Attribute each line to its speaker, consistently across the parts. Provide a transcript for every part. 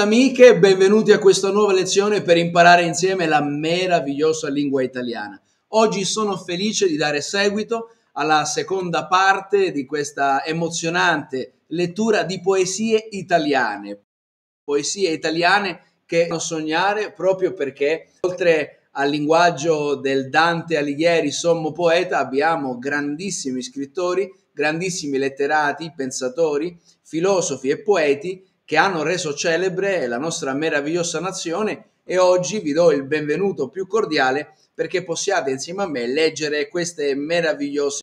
Speaker 1: amiche, benvenuti a questa nuova lezione per imparare insieme la meravigliosa lingua italiana. Oggi sono felice di dare seguito alla seconda parte di questa emozionante lettura di poesie italiane. Poesie italiane che fanno sognare proprio perché oltre al linguaggio del Dante Alighieri, sommo poeta, abbiamo grandissimi scrittori, grandissimi letterati, pensatori, filosofi e poeti che hanno reso celebre la nostra meravigliosa nazione e oggi vi do il benvenuto più cordiale perché possiate insieme a me leggere queste meravigliose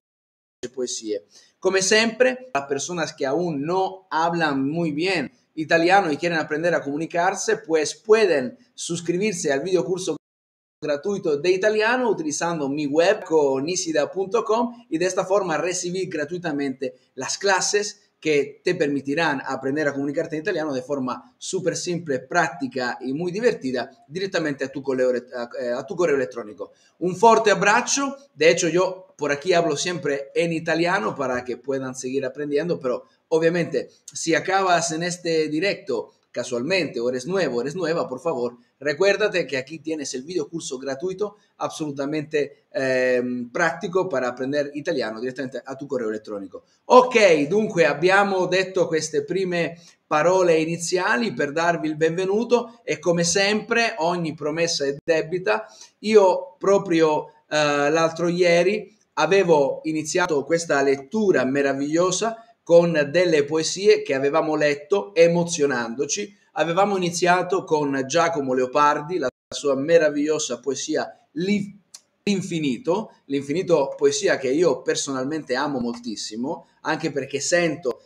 Speaker 1: poesie. Come sempre, las personas que aún no hablan muy bien italiano y quieren aprender a comunicarse, pues pueden suscribirse al video curso gratuito de italiano utilizando mi web con isida.com y de esta forma recibir gratuitamente las clases que te permitirán aprender a comunicarte en italiano de forma súper simple, práctica y muy divertida directamente a tu, correo, a, a tu correo electrónico. Un fuerte abrazo. De hecho, yo por aquí hablo siempre en italiano para que puedan seguir aprendiendo, pero obviamente si acabas en este directo casualmente o eres nuevo, eres nueva, por favor, recuérdate que aquí tienes el video curso gratuito absolutamente eh, pratico per apprendere italiano direttamente a tu correo elettronico. Ok, dunque abbiamo detto queste prime parole iniziali per darvi il benvenuto e come sempre ogni promessa è debita. Io proprio eh, l'altro ieri avevo iniziato questa lettura meravigliosa con delle poesie che avevamo letto emozionandoci. Avevamo iniziato con Giacomo Leopardi, la sua meravigliosa poesia L'infinito, l'infinito poesia che io personalmente amo moltissimo, anche perché sento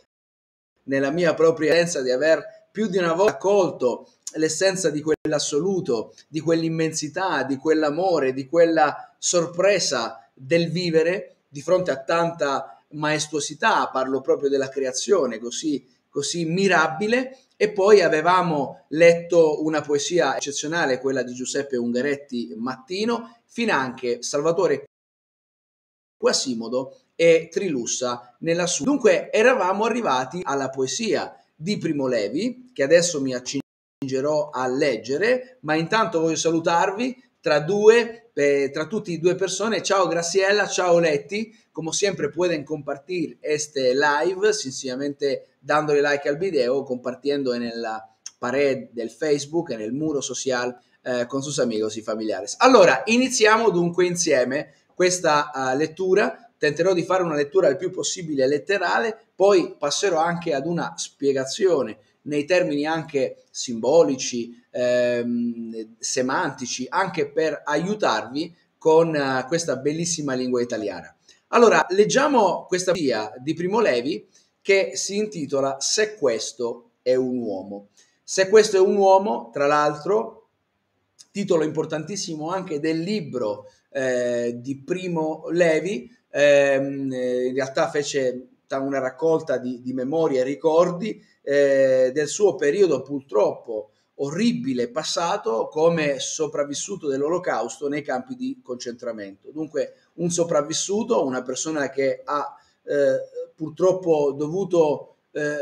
Speaker 1: nella mia propria essenza di aver più di una volta accolto l'essenza di quell'assoluto, di quell'immensità, di quell'amore, di quella sorpresa del vivere di fronte a tanta maestuosità, parlo proprio della creazione così, così mirabile. E poi avevamo letto una poesia eccezionale, quella di Giuseppe Ungaretti Mattino, finanche Salvatore Quasimodo e Trilussa nella sua. Dunque eravamo arrivati alla poesia di Primo Levi, che adesso mi accingerò a leggere, ma intanto voglio salutarvi tra due, eh, tra tutti due persone. Ciao Graciela, ciao Letti. Como siempre pueden compartir este live sencillamente dándole like al video, compartiendo en la pared del Facebook, en el muro social eh, con sus amigos y familiares. Allora, iniziamo dunque insieme questa uh, lettura. Tenterò di fare una lettura il più possibile letterale, poi passerò anche ad una spiegazione nei termini anche simbolici, ehm, semantici, anche per aiutarvi con uh, questa bellissima lingua italiana. Allora, leggiamo questa via di Primo Levi che si intitola Se questo è un uomo. Se questo è un uomo, tra l'altro, titolo importantissimo anche del libro eh, di Primo Levi, ehm, eh, in realtà fece una raccolta di, di memorie e ricordi eh, del suo periodo purtroppo orribile passato come sopravvissuto dell'olocausto nei campi di concentramento. Dunque un sopravvissuto, una persona che ha eh, purtroppo dovuto eh,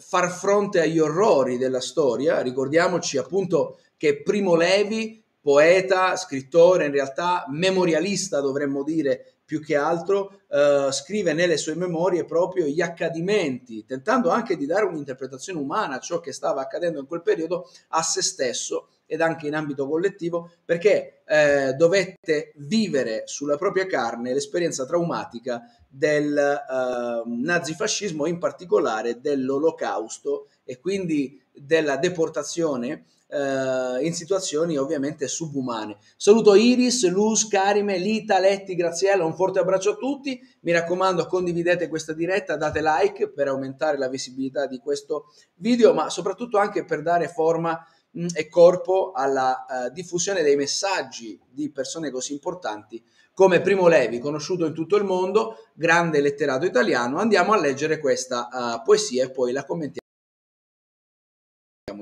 Speaker 1: far fronte agli orrori della storia. Ricordiamoci appunto che Primo Levi, poeta, scrittore, in realtà memorialista dovremmo dire più che altro, eh, scrive nelle sue memorie proprio gli accadimenti, tentando anche di dare un'interpretazione umana a ciò che stava accadendo in quel periodo a se stesso ed anche in ambito collettivo, perché eh, dovette vivere sulla propria carne l'esperienza traumatica del eh, nazifascismo, in particolare dell'olocausto e quindi della deportazione eh, in situazioni ovviamente subumane. Saluto Iris, Luz, Karime, Lita, Letti, Graziella, un forte abbraccio a tutti. Mi raccomando, condividete questa diretta, date like per aumentare la visibilità di questo video, ma soprattutto anche per dare forma mh, e corpo alla uh, diffusione dei messaggi di persone così importanti come Primo Levi, conosciuto in tutto il mondo, grande letterato italiano. Andiamo a leggere questa uh, poesia e poi la commentiamo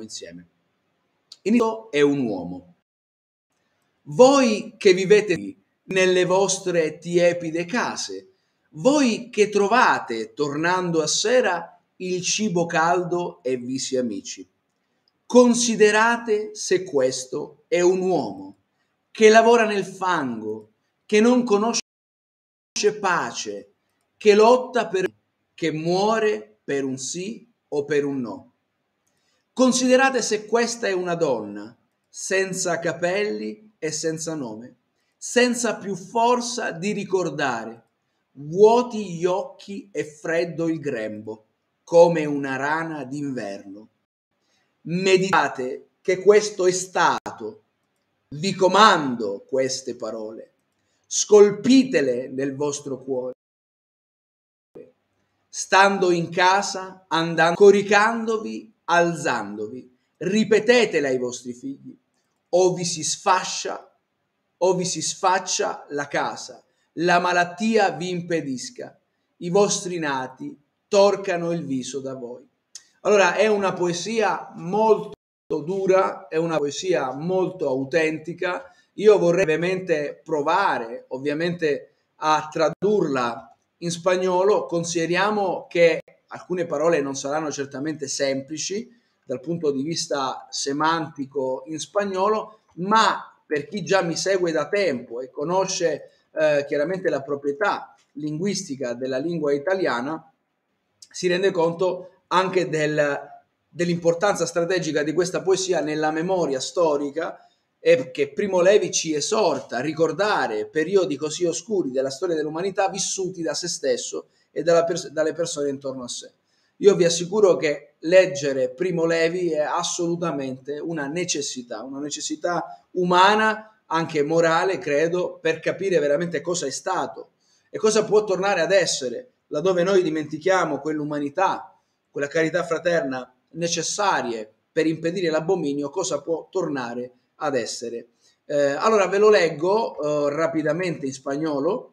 Speaker 1: insieme. Inizio è un uomo. Voi che vivete nelle vostre tiepide case, voi che trovate, tornando a sera, il cibo caldo e visi amici. Considerate se questo è un uomo che lavora nel fango, che non conosce pace, che lotta per che muore per un sì o per un no. Considerate se questa è una donna senza capelli e senza nome, senza più forza di ricordare, vuoti gli occhi e freddo il grembo, come una rana d'inverno. Meditate che questo è stato. Vi comando queste parole. Scolpitele nel vostro cuore stando in casa, andando, coricandovi, alzandovi. Ripetetele ai vostri figli, o vi si sfascia, o vi si sfaccia la casa, la malattia vi impedisca, i vostri nati torcano il viso da voi. Allora è una poesia molto dura, è una poesia molto autentica. Io vorrei ovviamente provare, ovviamente, a tradurla in spagnolo consideriamo che alcune parole non saranno certamente semplici dal punto di vista semantico in spagnolo, ma per chi già mi segue da tempo e conosce eh, chiaramente la proprietà linguistica della lingua italiana, si rende conto anche del, dell'importanza strategica di questa poesia nella memoria storica e che Primo Levi ci esorta a ricordare periodi così oscuri della storia dell'umanità vissuti da se stesso e pers- dalle persone intorno a sé. Io vi assicuro che leggere Primo Levi è assolutamente una necessità, una necessità umana, anche morale, credo, per capire veramente cosa è stato e cosa può tornare ad essere, laddove noi dimentichiamo quell'umanità, quella carità fraterna necessarie per impedire l'abominio, cosa può tornare ad essere. Eh, allora ve lo leggo eh, rapidamente in spagnolo.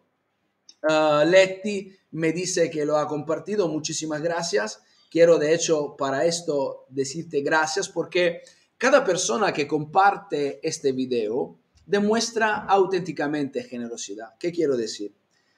Speaker 1: Uh, Letti me dice que lo ha compartido, muchísimas gracias. Quiero de hecho para esto decirte gracias porque cada persona que comparte este video demuestra auténticamente generosidad. ¿Qué quiero decir?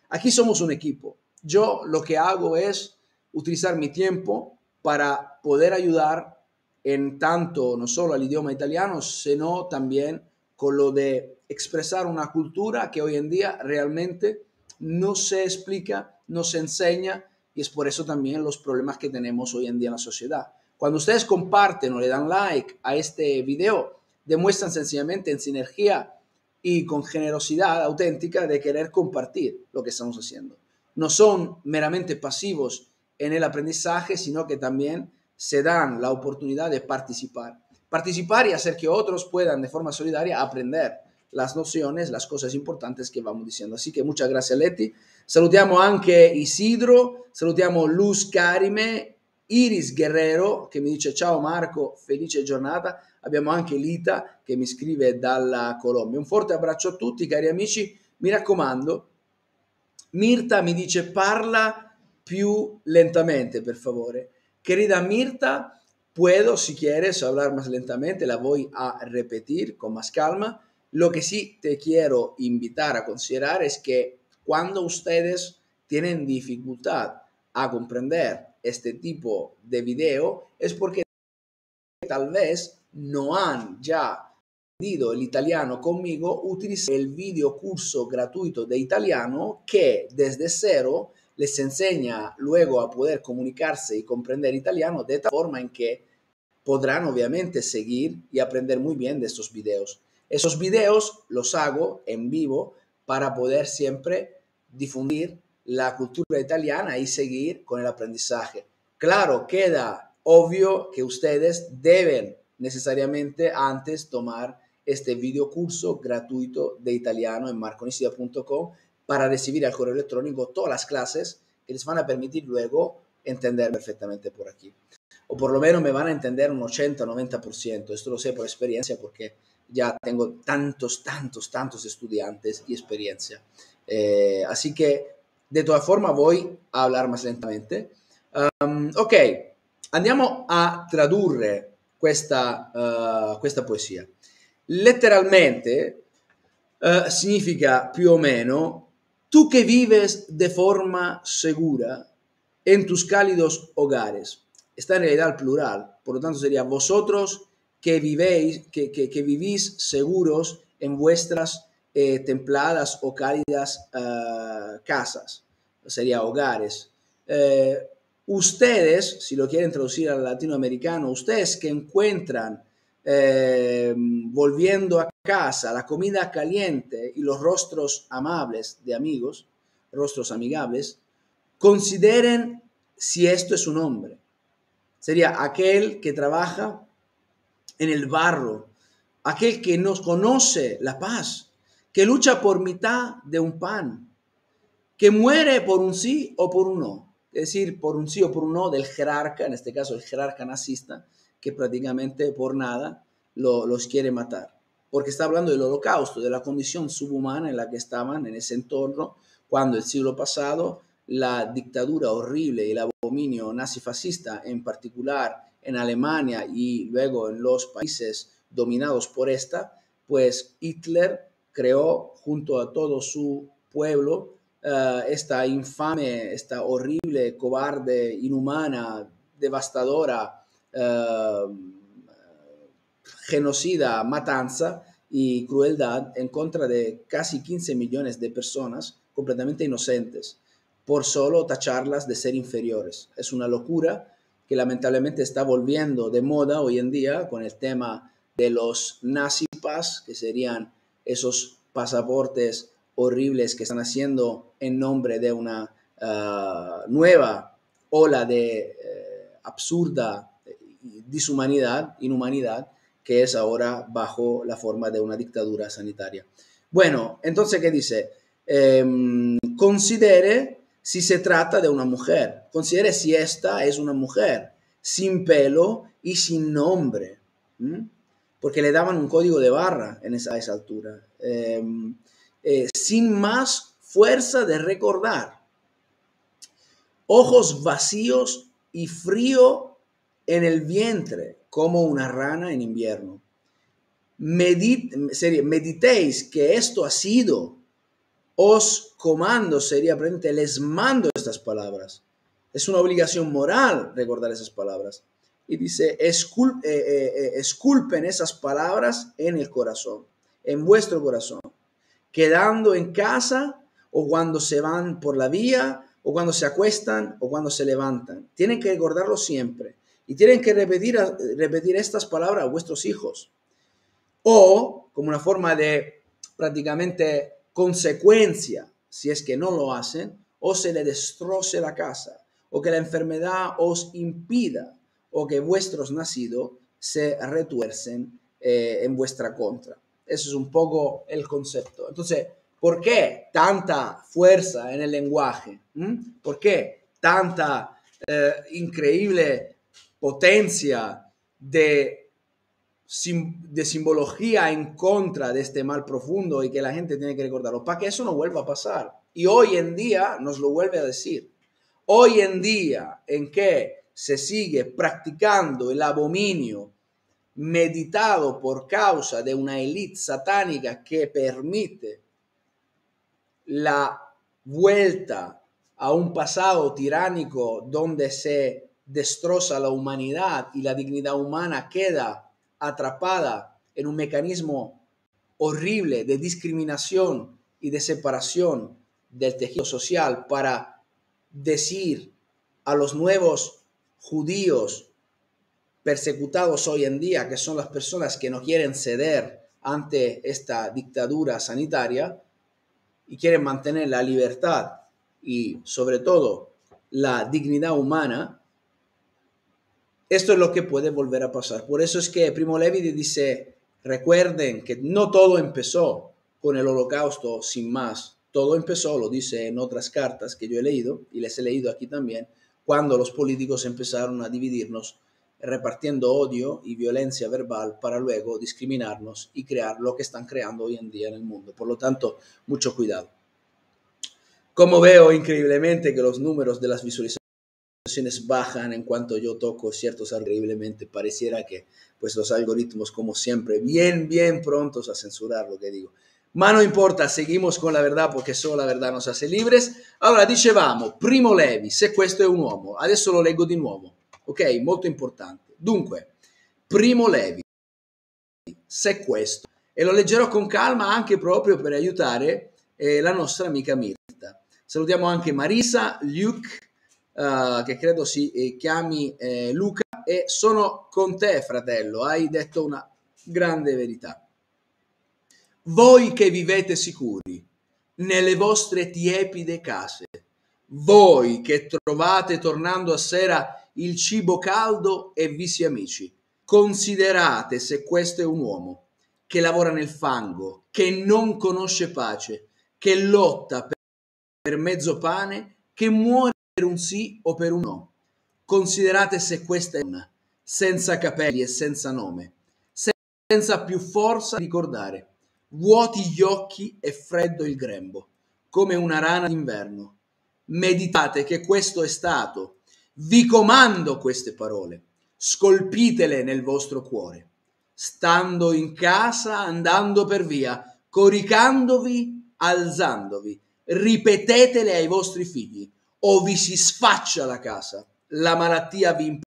Speaker 1: Aquí somos un equipo. Yo lo que hago es utilizar mi tiempo para poder ayudar en tanto no solo al idioma italiano, sino también con lo de expresar una cultura que hoy en día realmente no se explica, no se enseña y es por eso también los problemas que tenemos hoy en día en la sociedad. Cuando ustedes comparten o le dan like a este video, demuestran sencillamente en sinergia y con generosidad auténtica de querer compartir lo que estamos haciendo. No son meramente pasivos en el aprendizaje, sino que también se dan la oportunidad de participar. Participar y hacer que otros puedan de forma solidaria aprender las nociones, las cosas importantes que vamos diciendo. Así que muchas gracias Leti. Salutiamo anche Isidro, salutiamo Luz Carime, Iris Guerrero che mi dice ciao Marco, felice giornata. Abbiamo anche Lita che mi scrive dalla Colombia. Un forte abbraccio a tutti cari amici, mi raccomando. Mirta mi dice parla più lentamente per favore. Querida Mirta, puedo, si quieres, hablar más lentamente, la voy a repetir con más calma. Lo que sí te quiero invitar a considerar es que cuando ustedes tienen dificultad a comprender este tipo de video es porque tal vez no han ya aprendido el italiano conmigo, utilicen el video curso gratuito de italiano que desde cero les enseña luego a poder comunicarse y comprender italiano de tal forma en que podrán obviamente seguir y aprender muy bien de estos videos. Esos videos los hago en vivo para poder siempre difundir la cultura italiana y seguir con el aprendizaje. Claro, queda obvio que ustedes deben necesariamente antes tomar este video curso gratuito de italiano en marconisia.com para recibir al correo electrónico todas las clases que les van a permitir luego entender perfectamente por aquí. O por lo menos me van a entender un 80-90%. Esto lo sé por experiencia porque ya tengo tantos, tantos, tantos estudiantes y experiencia. Eh, así que de todas formas voy a hablar más lentamente. Um, ok, andiamo a tradurre questa, uh, questa poesia. Letteralmente uh, significa più o meno Tú que vives de forma segura en tus cálidos hogares. Está en realidad al plural, por lo tanto sería vosotros que, vivéis, que, que, que vivís seguros en vuestras eh, templadas o cálidas uh, casas, sería hogares. Eh, ustedes, si lo quieren traducir al latinoamericano, ustedes que encuentran eh, volviendo a casa la comida caliente y los rostros amables de amigos, rostros amigables, consideren si esto es un hombre. Sería aquel que trabaja en el barro, aquel que nos conoce la paz, que lucha por mitad de un pan, que muere por un sí o por un no, es decir, por un sí o por un no del jerarca, en este caso el jerarca nazista, que prácticamente por nada los quiere matar. Porque está hablando del holocausto, de la condición subhumana en la que estaban en ese entorno cuando el siglo pasado la dictadura horrible y el abominio nazifascista, en particular en Alemania y luego en los países dominados por esta, pues Hitler creó junto a todo su pueblo uh, esta infame, esta horrible, cobarde, inhumana, devastadora, uh, genocida matanza y crueldad en contra de casi 15 millones de personas completamente inocentes por solo tacharlas de ser inferiores. Es una locura que lamentablemente está volviendo de moda hoy en día con el tema de los nazipas, que serían esos pasaportes horribles que están haciendo en nombre de una uh, nueva ola de uh, absurda dishumanidad, inhumanidad, que es ahora bajo la forma de una dictadura sanitaria. Bueno, entonces, ¿qué dice? Eh, considere si se trata de una mujer. Considere si esta es una mujer, sin pelo y sin nombre, porque le daban un código de barra en esa, a esa altura, em, eh, sin más fuerza de recordar, ojos vacíos y frío en el vientre, como una rana en invierno. meditéis que esto ha sido os comando sería presente, les mando estas palabras. Es una obligación moral recordar esas palabras. Y dice, eh, eh, eh, esculpen esas palabras en el corazón, en vuestro corazón, quedando en casa o cuando se van por la vía o cuando se acuestan o cuando se levantan. Tienen que recordarlo siempre y tienen que repetir, repetir estas palabras a vuestros hijos. O como una forma de prácticamente consecuencia, si es que no lo hacen, o se le destroce la casa, o que la enfermedad os impida, o que vuestros nacidos se retuercen eh, en vuestra contra. Eso es un poco el concepto. Entonces, ¿por qué tanta fuerza en el lenguaje? ¿Mm? ¿Por qué tanta eh, increíble potencia de simbología en contra de este mal profundo y que la gente tiene que recordarlo, para que eso no vuelva a pasar. Y hoy en día nos lo vuelve a decir. Hoy en día en que se sigue practicando el abominio meditado por causa de una élite satánica que permite la vuelta a un pasado tiránico donde se destroza la humanidad y la dignidad humana queda atrapada en un mecanismo horrible de discriminación y de separación del tejido social para decir a los nuevos judíos persecutados hoy en día, que son las personas que no quieren ceder ante esta dictadura sanitaria y quieren mantener la libertad y sobre todo la dignidad humana, esto es lo que puede volver a pasar. Por eso es que Primo Levi dice, recuerden que no todo empezó con el holocausto sin más. Todo empezó, lo dice en otras cartas que yo he leído y les he leído aquí también, cuando los políticos empezaron a dividirnos repartiendo odio y violencia verbal para luego discriminarnos y crear lo que están creando hoy en día en el mundo. Por lo tanto, mucho cuidado. Como veo increíblemente que los números de las visualizaciones bajan en cuanto yo toco ciertos increíblemente pareciera que pues los algoritmos como siempre bien bien prontos a censurar lo que digo ma no importa seguimos con la verdad porque solo la verdad nos hace libres allora dicevamo Primo Levi se questo è un uomo adesso lo leggo di nuovo ok molto importante dunque Primo Levi se questo. E lo leggerò con calma anche proprio per aiutare eh, la nostra amica Mirta. Salutiamo anche Marisa, Luke, uh, che credo si eh, chiami eh, Luca, e sono con te, fratello, hai detto una grande verità. Voi che vivete sicuri nelle vostre tiepide case, voi che trovate tornando a sera il cibo caldo e visi amici, considerate se questo è un uomo che lavora nel fango, che non conosce pace, che lotta per mezzo pane, che muore per un sì o per un no. Considerate se questa è una, senza capelli e senza nome, senza più forza di ricordare, vuoti gli occhi e freddo il grembo, come una rana d'inverno. Meditate che questo è stato. Vi comando queste parole, scolpitele nel vostro cuore, stando in casa, andando per via, coricandovi, alzandovi. Ripetetele ai vostri figli, o vi si sfaccia la casa, la malattia vi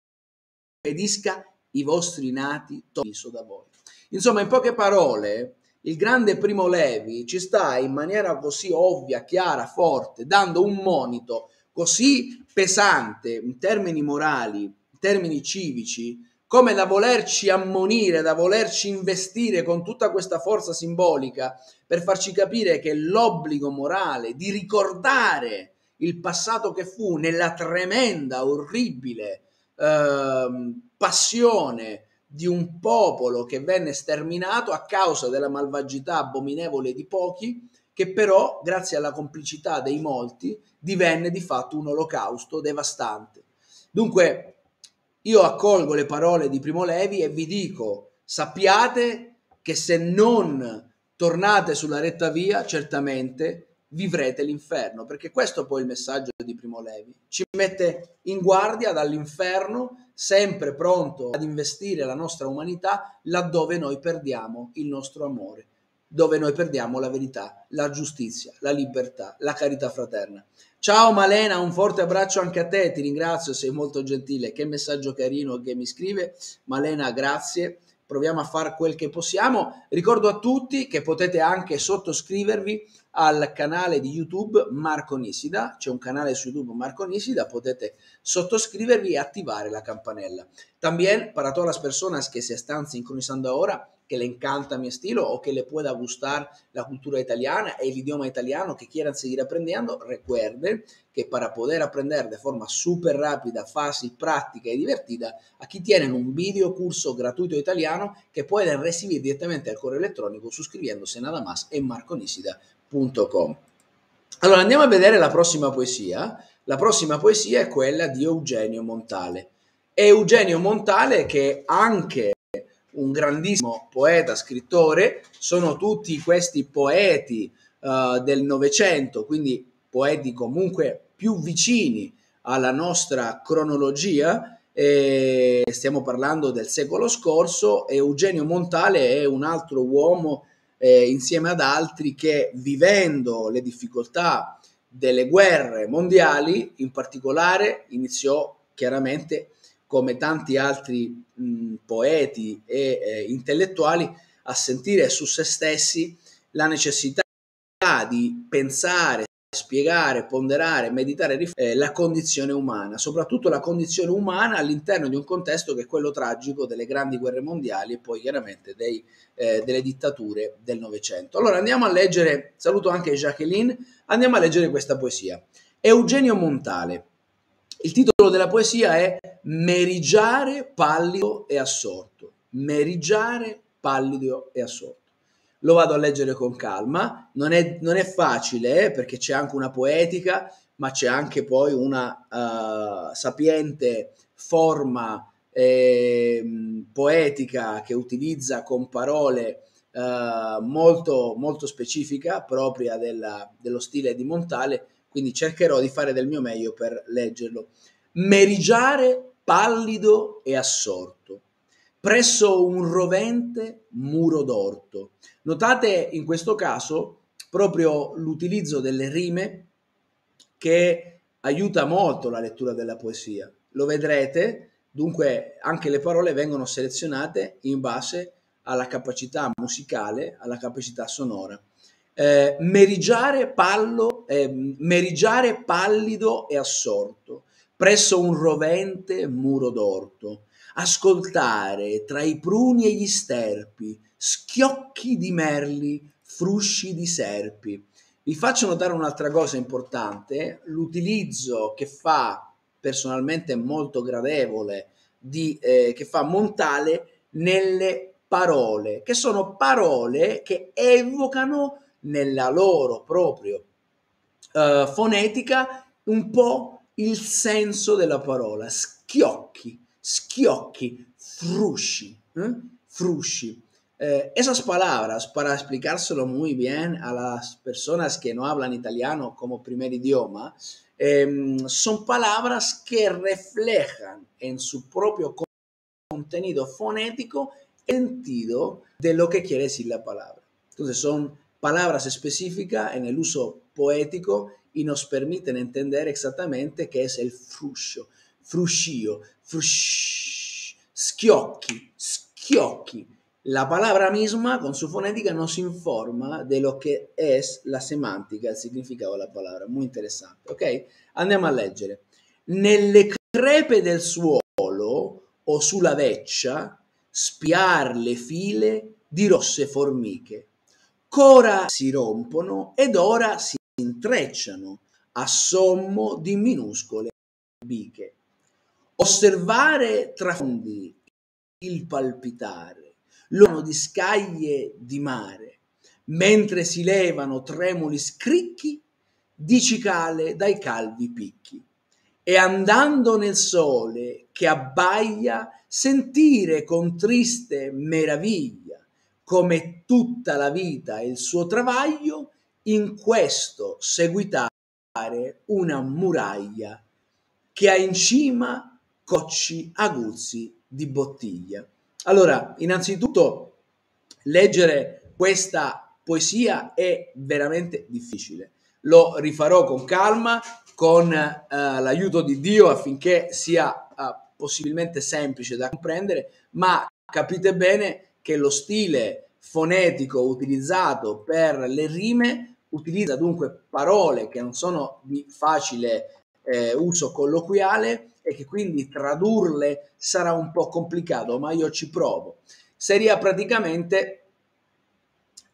Speaker 1: impedisca, i vostri nati tolto da voi. Insomma, in poche parole, il grande Primo Levi ci sta in maniera così ovvia, chiara, forte, dando un monito così pesante in termini morali, in termini civici, come da volerci ammonire, da volerci investire con tutta questa forza simbolica per farci capire che l'obbligo morale di ricordare il passato che fu nella tremenda, orribile eh, passione di un popolo che venne sterminato a causa della malvagità abominevole di pochi, che però, grazie alla complicità dei molti, divenne di fatto un olocausto devastante. Dunque, io accolgo le parole di Primo Levi e vi dico, sappiate che se non tornate sulla retta via, certamente vivrete l'inferno, perché questo poi è il messaggio di Primo Levi. Ci mette in guardia dall'inferno, sempre pronto ad investire la nostra umanità laddove noi perdiamo il nostro amore, dove noi perdiamo la verità, la giustizia, la libertà, la carità fraterna. Ciao Malena, un forte abbraccio anche a te, ti ringrazio, sei molto gentile, che messaggio carino che mi scrive. Malena, grazie proviamo a fare quel che possiamo. Ricordo a tutti che potete anche sottoscrivervi al canale di YouTube Marco Nisida, c'è un canale su YouTube Marco Nisida, potete sottoscrivervi e attivare la campanella. También para todas las personas que se están sincronizando ahora, que le encanta mi estilo o que le pueda gustar la cultura italiana el idioma italiano, que quieran seguir aprendiendo, recuerden que para poder aprender de forma súper rápida, fácil, práctica y divertida, aquí tienen un video curso gratuito italiano que pueden recibir directamente al correo electrónico suscribiéndose nada más en marconisida.com. Allora andiamo a vedere la prossima poesia. La prossima poesia è quella di Eugenio Montale. Eugenio Montale che anche un grandissimo poeta, scrittore, sono tutti questi poeti uh, del Novecento, quindi poeti comunque più vicini alla nostra cronologia. E stiamo parlando del secolo scorso. Eugenio Montale è un altro uomo eh, insieme ad altri che vivendo le difficoltà delle guerre mondiali, in particolare iniziò chiaramente come tanti altri mh, poeti e eh, intellettuali, a sentire su se stessi la necessità di pensare, spiegare, ponderare, meditare eh, la condizione umana, soprattutto la condizione umana all'interno di un contesto che è quello tragico delle grandi guerre mondiali e poi chiaramente dei, eh, delle dittature del Novecento. Allora andiamo a leggere, saluto anche Jacqueline, andiamo a leggere questa poesia. Eugenio Montale, il titolo della poesia è Merigiare pallido e assorto. Merigiare pallido e assorto. Lo vado a leggere con calma, non è, non è facile eh, perché c'è anche una poetica, ma c'è anche poi una uh, sapiente forma eh, poetica che utilizza con parole uh, molto, molto specifica, propria della, dello stile di Montale, quindi cercherò di fare del mio meglio per leggerlo. Merigiare pallido e assorto, presso un rovente muro d'orto. Notate in questo caso proprio l'utilizzo delle rime che aiuta molto la lettura della poesia. Lo vedrete, dunque anche le parole vengono selezionate in base alla capacità musicale, alla capacità sonora. Eh, merigiare, pallo, eh, merigiare pallido e assorto, presso un rovente muro d'orto, ascoltare tra i pruni e gli sterpi, schiocchi di merli, frusci di serpi. Vi faccio notare un'altra cosa importante, l'utilizzo che fa personalmente molto gradevole di, eh, che fa Montale nelle parole, che sono parole che evocano nella loro proprio uh, fonetica un po' il senso della parola, schiocchi, schiocchi, frusci, eh? frusci. Eh, esas palabras, para explicárselo muy bien a las personas que no hablan italiano como primer idioma, eh, son palabras que reflejan en su propio contenido fonético el sentido de lo que quiere decir la palabra. Entonces son palabras específicas en el uso poético y nos permiten entender exactamente qué es el fruscio, fruscio, frush, schiocchi, schiocchi. La palabra misma con su fonética nos informa de lo che è la semantica, il significato della parola. Muy interessante, ok? Andiamo a leggere. Nelle crepe del suolo o sulla veccia, spiar le file di rosse formiche Cora si rompono ed ora si intrecciano a sommo di minuscole biche. Osservare tra fondi il palpitare, l'uomo di scaglie di mare, mentre si levano tremuli scricchi di cicale dai calvi picchi. E andando nel sole che abbaia, sentire con triste meraviglia come tutta la vita e il suo travaglio, in questo seguitare una muraglia che ha in cima cocci aguzzi di bottiglia. Allora, innanzitutto, leggere questa poesia è veramente difficile. Lo rifarò con calma, con uh, l'aiuto di Dio affinché sia uh, possibilmente semplice da comprendere, ma capite bene che lo stile fonetico utilizzato per le rime utilizza dunque parole che non sono di facile eh, uso colloquiale e che quindi tradurle sarà un po' complicato, ma io ci provo. Seria praticamente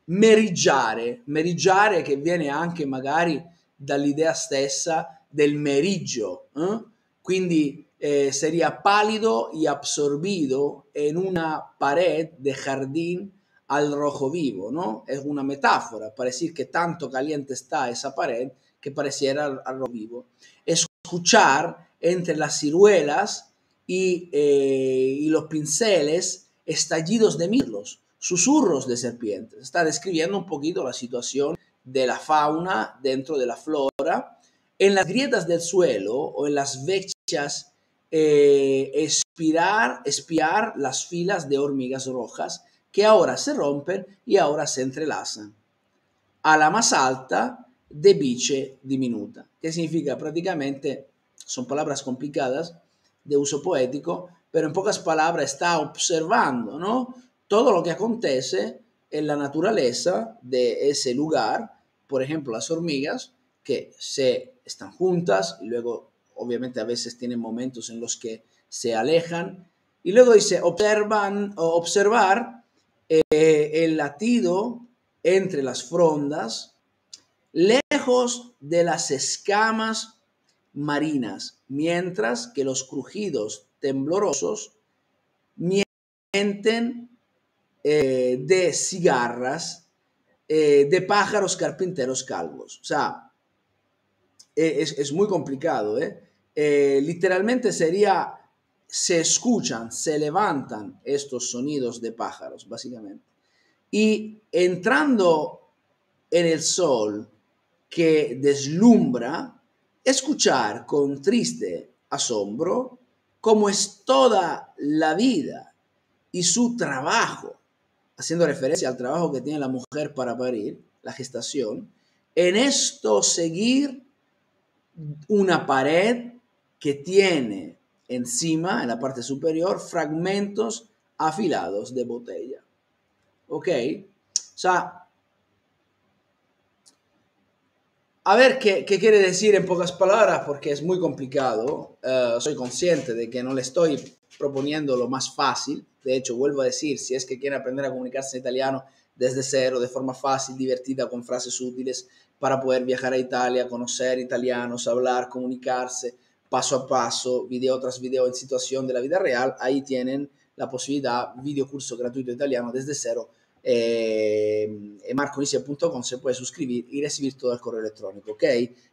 Speaker 1: meriggiare, meriggiare che viene anche magari dall'idea stessa del meriggio, eh? quindi eh, sería pálido y absorbido en una pared de jardín al rojo vivo, ¿no? Es una metáfora para decir tanto caliente está esa pared que pareciera al rojo vivo. Escuchar entre las ciruelas y, eh, y los pinceles estallidos de mirlos, susurros de serpientes. Está describiendo un poquito la situación de la fauna dentro de la flora. En las grietas del suelo o en las vechas eh, espiar, espiar las filas de hormigas rojas que ahora se rompen y ahora se entrelazan. A la más alta de biche diminuta, que significa prácticamente, son palabras complicadas de uso poético, pero en pocas palabras está observando ¿no? todo lo que acontece en la naturaleza de ese lugar, por ejemplo las hormigas que se están juntas y luego obviamente a veces tienen momentos en los que se alejan. Y luego dice, observan observar eh, el latido entre las frondas, lejos de las escamas marinas, mientras que los crujidos temblorosos mienten eh, de cigarras eh, de pájaros carpinteros calvos. O sea, es, es muy complicado, ¿eh? Eh, literalmente sería, se escuchan, se levantan estos sonidos de pájaros, básicamente. Y entrando en el sol que deslumbra, escuchar con triste asombro cómo es toda la vida y su trabajo, haciendo referencia al trabajo que tiene la mujer para parir, la gestación, en esto seguir una pared que tiene encima, en la parte superior, fragmentos afilados de botella. ¿ok? O sea, a ver qué, quiere decir en pocas palabras, porque es muy complicado. Uh, soy consciente de que no le estoy proponiendo lo más fácil. De hecho, vuelvo a decir, si es que quiere aprender a comunicarse en italiano desde cero, de forma fácil, divertida, con frases útiles, para poder viajar a Italia, conocer italianos, hablar, comunicarse paso a paso, video tras video en situación de la vida real, ahí tienen la posibilidad, video curso gratuito italiano desde cero eh, se puede suscribir y recibir todo el correo electrónico, ¿ok?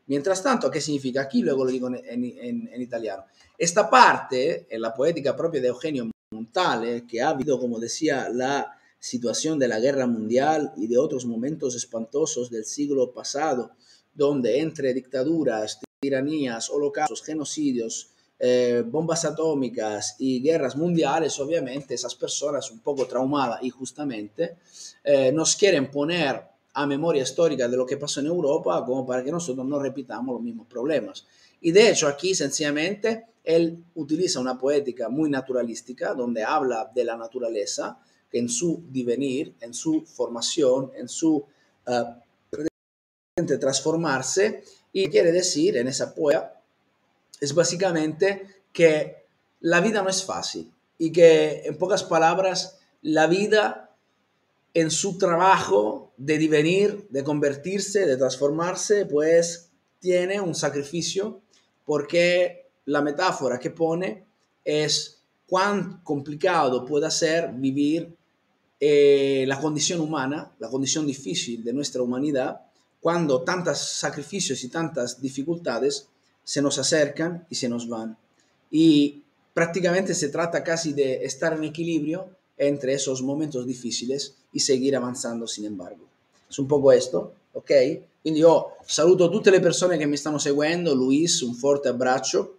Speaker 1: Mientras tanto, ¿qué significa aquí? Luego lo digo en, en, en italiano. Esta parte, en la poética propia de Eugenio Montale, que ha habido, como decía, la situación de la guerra mundial y de otros momentos espantosos del siglo pasado, donde entre dictaduras, tiranías, holocaustos, genocidios, eh, bombas atómicas y guerras mundiales, obviamente esas personas un poco traumadas injustamente eh, nos quieren poner a memoria histórica de lo que pasó en Europa como para que nosotros no repitamos los mismos problemas. Y de hecho aquí sencillamente él utiliza una poética muy naturalística donde habla de la naturaleza en su divenir, en su formación, en su uh, transformarse y quiere decir en esa poema es básicamente que la vida no es fácil y que en pocas palabras la vida en su trabajo de divenir, de convertirse, de transformarse, pues tiene un sacrificio porque la metáfora que pone es cuán complicado puede ser vivir eh, la condición humana, la condición difícil de nuestra humanidad, cuando tantos sacrificios y tantas dificultades se nos acercan y se nos van. Y prácticamente se trata casi de estar en equilibrio entre esos momentos difíciles y seguir avanzando sin embargo. Es un poco esto, ok? Quindi io saluto tutte le persone che mi stanno seguendo, Luis, un forte abbraccio.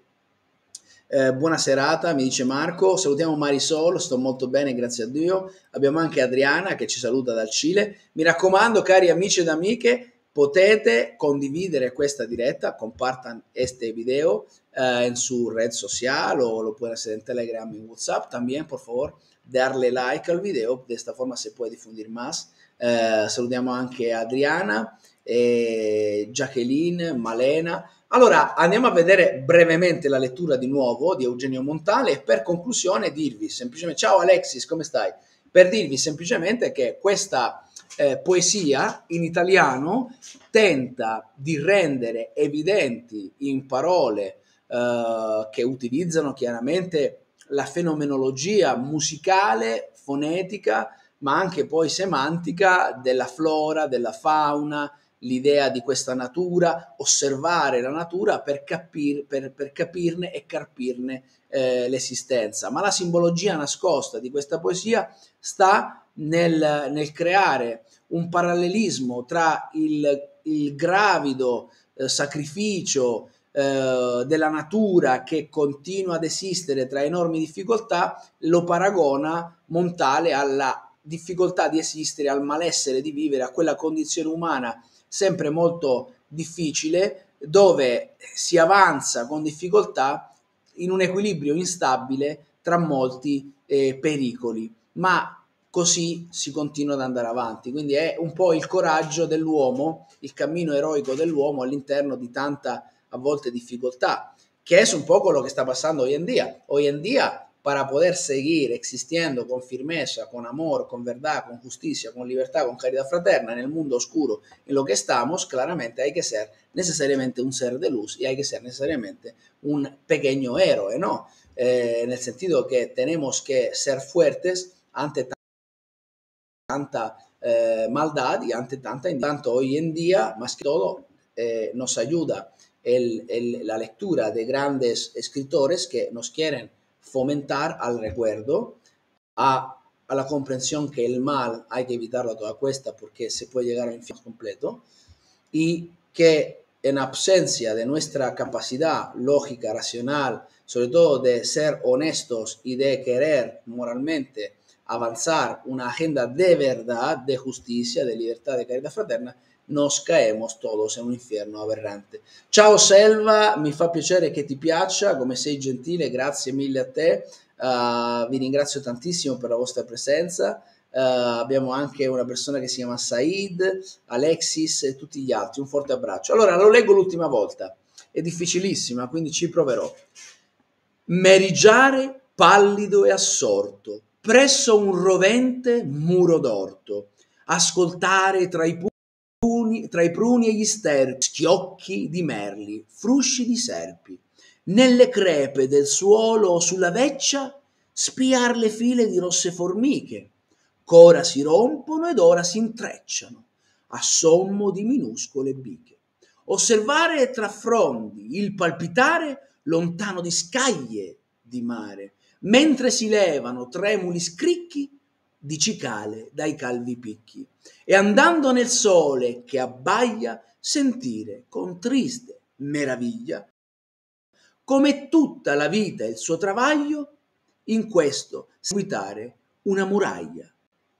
Speaker 1: Eh, buona serata, mi dice Marco. Salutiamo Marisol, sto molto bene, grazie a Dio. Abbiamo anche Adriana che ci saluta dal Cile. Mi raccomando, cari amici ed amiche, Potete condividere questa diretta, compartan este video eh, en su red social o lo pueden hacer en Telegram y WhatsApp. También, por favor, darle like al video, de esta forma se puede difundir más. Eh, salutiamo anche Adriana, eh, Jacqueline, Malena. Allora, andiamo a vedere brevemente la lettura di nuovo di Eugenio Montale e per conclusione dirvi semplicemente ciao Alexis, come stai? Per dirvi semplicemente che questa eh, poesia in italiano tenta di rendere evidenti in parole eh, che utilizzano chiaramente la fenomenologia musicale, fonetica, ma anche poi semantica della flora, della fauna, l'idea di questa natura, osservare la natura per, capir, per, per capirne e carpirne eh, l'esistenza. Ma la simbologia nascosta di questa poesia sta nel, nel creare un parallelismo tra il, il gravido eh, sacrificio eh, della natura che continua ad esistere tra enormi difficoltà, lo paragona Montale alla difficoltà di esistere, al malessere di vivere, a quella condizione umana sempre molto difficile, dove si avanza con difficoltà in un equilibrio instabile tra molti eh, pericoli. Ma così si continua ad andare avanti. Quindi è un po' il coraggio dell'uomo, il cammino eroico dell'uomo all'interno di tanta a volte difficoltà, que es un poco lo que está pasando hoy en día. Hoy en día, para poder seguir existiendo con firmeza, con amor, con verdad, con justicia, con libertad, con caridad fraterna en el mundo oscuro en lo que estamos, claramente hay que ser necesariamente un ser de luz y hay que ser necesariamente un pequeño héroe, ¿no? Eh, en el sentido que tenemos que ser fuertes ante tanta eh, maldad y ante tanta tanto hoy en día, más que todo, eh, nos ayuda la lectura de grandes escritores que nos quieren fomentar al recuerdo, a, a, la comprensión que el mal hay que evitarlo a toda cuesta porque se puede llegar al infierno completo y que en ausencia de nuestra capacidad lógica, racional, sobre todo de ser honestos y de querer moralmente avanzar una agenda de verdad, de justicia, de libertad, de caridad fraterna, nos caemos todos in un inferno aberrante. Ciao Selva, mi fa piacere che ti piaccia, come sei gentile, grazie mille a te, uh, vi ringrazio tantissimo per la vostra presenza, uh, abbiamo anche una persona che si chiama Said, Alexis e tutti gli altri. Un forte abbraccio. Allora, lo leggo l'ultima volta, è difficilissima, quindi ci proverò. Merigiare pallido e assorto, presso un rovente muro d'orto, ascoltare tra i tra i pruni e gli sterpi, schiocchi di merli, frusci di serpi, nelle crepe del suolo o sulla veccia spiar le file di rosse formiche, ch'ora si rompono ed ora si intrecciano, a sommo di minuscole biche. Osservare tra frondi il palpitare lontano di scaglie di mare, mentre si levano tremuli scricchi di cicale dai calvi picchi, e andando nel sole che abbaglia, sentire con triste meraviglia come tutta la vita e il suo travaglio in questo seguitare una muraglia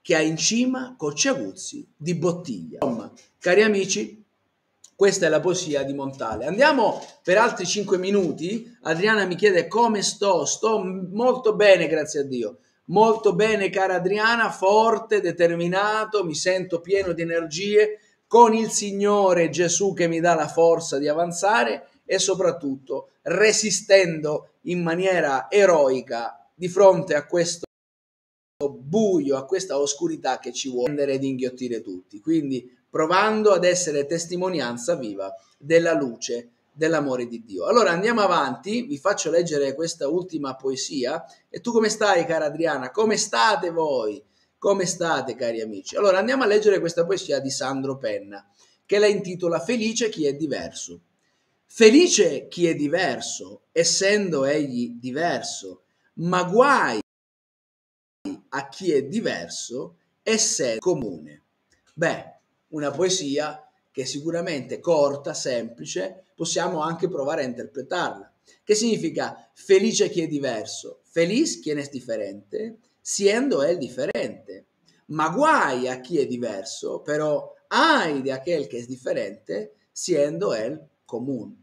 Speaker 1: che ha in cima cocci aguzzi di bottiglia. Insomma, cari amici, questa è la poesia di Montale. Andiamo per altri cinque minuti. Adriana mi chiede come sto. Sto molto bene, grazie a Dio. Molto bene, cara Adriana, forte, determinato, mi sento pieno di energie, con il Signore Gesù che mi dà la forza di avanzare e soprattutto resistendo in maniera eroica di fronte a questo buio, a questa oscurità che ci vuole rendere ed inghiottire tutti. Quindi provando ad essere testimonianza viva della luce dell'amore di Dio. Allora andiamo avanti, vi faccio leggere questa ultima poesia. E tu come stai, cara Adriana? Come state voi? Come state, cari amici? Allora andiamo a leggere questa poesia di Sandro Penna, che la intitola Felice chi è diverso. Felice chi è diverso, essendo egli diverso, ma guai a chi è diverso, essendo comune. Beh, una poesia che sicuramente corta, semplice, possiamo anche provare a interpretarla. Che significa felice chi è diverso, feliz quien es diferente, siendo él diferente. Ma guai a chi è diverso, però ai di aquel che è differente, siendo él comune.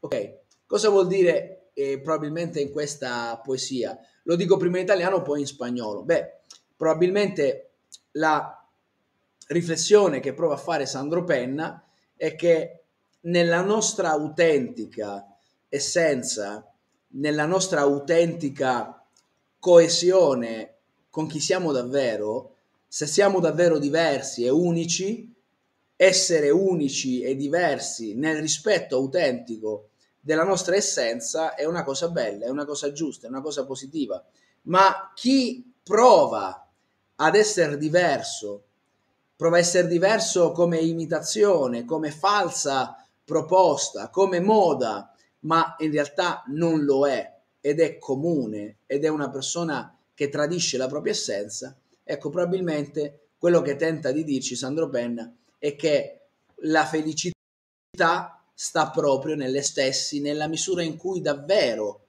Speaker 1: Ok, cosa vuol dire eh, probabilmente in questa poesia? Lo dico prima in italiano, poi in spagnolo. Beh, probabilmente la riflessione che prova a fare Sandro Penna è che nella nostra autentica essenza, nella nostra autentica coesione con chi siamo davvero, se siamo davvero diversi e unici, essere unici e diversi nel rispetto autentico della nostra essenza è una cosa bella, è una cosa giusta, è una cosa positiva. Ma chi prova ad essere diverso prova a essere diverso come imitazione, come falsa proposta, come moda, ma in realtà non lo è ed è comune ed è una persona che tradisce la propria essenza, ecco probabilmente quello che tenta di dirci Sandro Penna è che la felicità sta proprio nelle stessi, nella misura in cui davvero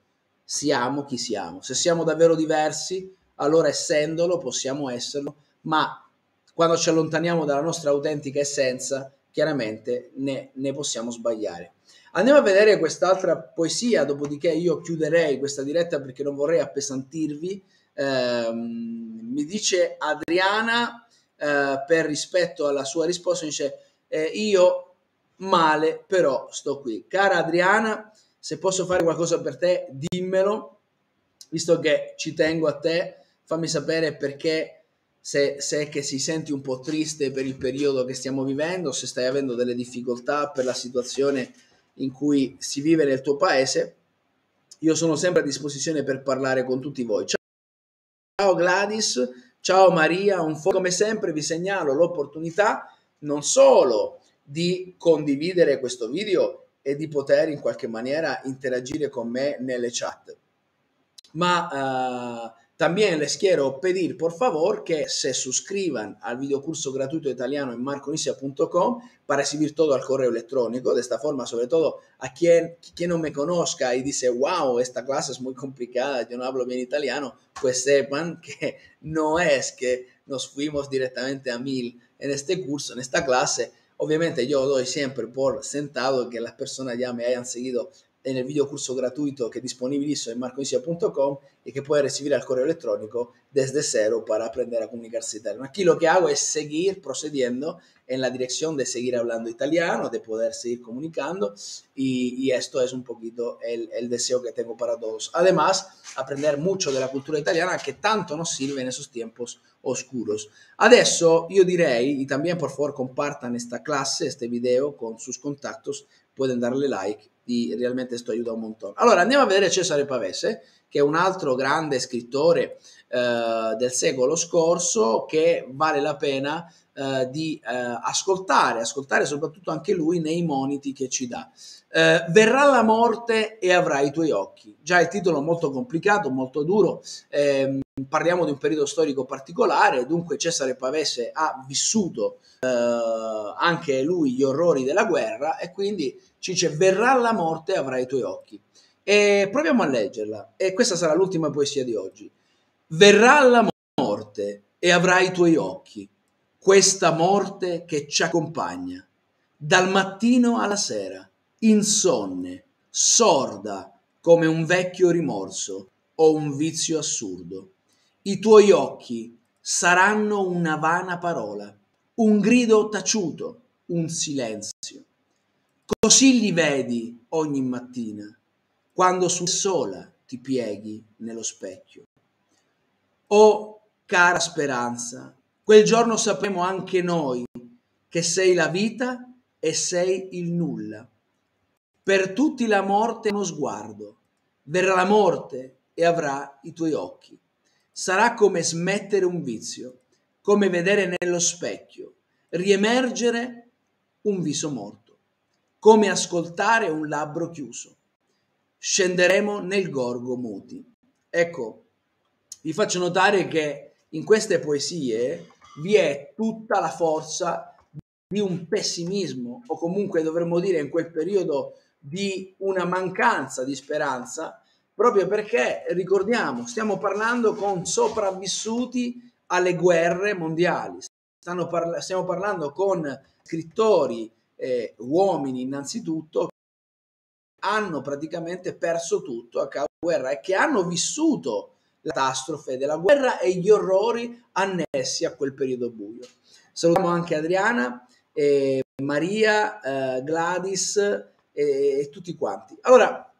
Speaker 1: siamo chi siamo. Se siamo davvero diversi, allora essendolo possiamo esserlo, ma quando ci allontaniamo dalla nostra autentica essenza, chiaramente ne, ne possiamo sbagliare. Andiamo a vedere quest'altra poesia, dopodiché io chiuderei questa diretta perché non vorrei appesantirvi. Eh, mi dice Adriana, eh, per rispetto alla sua risposta, dice eh, io male, però sto qui. Cara Adriana, se posso fare qualcosa per te, dimmelo, visto che ci tengo a te, fammi sapere perché se, se si senti un po' triste per il periodo che stiamo vivendo, se stai avendo delle difficoltà per la situazione in cui si vive nel tuo paese, io sono sempre a disposizione per parlare con tutti voi. Ciao Gladys, ciao Maria, un fo- come sempre vi segnalo l'opportunità non solo di condividere questo video e di poter in qualche maniera interagire con me nelle chat, ma uh, También les quiero pedir, por favor, que se suscriban al videocurso gratuito italiano en marconicia.com para recibir todo al correo electrónico. De esta forma, sobre todo a quien, quien no me conozca y dice, wow, esta clase es muy complicada, yo no hablo bien italiano, pues sepan que no es que nos fuimos directamente a mil en este curso, en esta clase. Obviamente yo doy siempre por sentado que las personas ya me hayan seguido nel video corso gratuito è disponibilissimo en marcoisia.com y que puede recibir al correo electrónico desde cero para aprender a comunicarse italiano. Aquí lo que hago es seguir procediendo en la dirección de seguir hablando italiano, de poder seguir comunicando y, y esto es un poquito el, el, deseo que tengo para todos. Además, aprender mucho de la cultura italiana que tanto nos sirve en esos tiempos oscuros. Adesso io direi, y también por favor compartan esta clase, este video con sus contactos, pueden darle like y realmente esto ayuda un montón. Allora andiamo a vedere Cesare Pavese, che è un altro grande scrittore eh, del secolo scorso che vale la pena eh, di eh, ascoltare, ascoltare soprattutto anche lui nei moniti che ci dà. Eh, verrà la morte e avrai i tuoi occhi. Già il titolo molto complicato, molto duro, ehm, parliamo di un periodo storico particolare, dunque Cesare Pavese ha vissuto eh, anche lui gli orrori della guerra e quindi ci dice verrà la morte e avrai i tuoi occhi. E proviamo a leggerla e questa sarà l'ultima poesia di oggi. Verrà la morte e avrai i tuoi occhi, questa morte che ci accompagna, dal mattino alla sera, insonne, sorda come un vecchio rimorso o un vizio assurdo. I tuoi occhi saranno una vana parola, un grido taciuto, un silenzio. Così li vedi ogni mattina, quando su sola ti pieghi nello specchio. Oh, cara speranza, quel giorno sapremo anche noi che sei la vita e sei il nulla per tutti la morte è uno sguardo. Verrà la morte e avrà i tuoi occhi. Sarà come smettere un vizio, come vedere nello specchio, riemergere un viso morto, come ascoltare un labbro chiuso. Scenderemo nel gorgo muti. Ecco, vi faccio notare che in queste poesie vi è tutta la forza di un pessimismo, o comunque dovremmo dire in quel periodo di una mancanza di speranza, proprio perché, ricordiamo, stiamo parlando con sopravvissuti alle guerre mondiali, parla- stiamo parlando con scrittori, eh, uomini innanzitutto, hanno praticamente perso tutto a causa della guerra e che hanno vissuto la catastrofe della guerra e gli orrori annessi a quel periodo buio. Salutiamo anche Adriana, eh, Maria, eh, Gladys, e, e tutti quanti. Allora,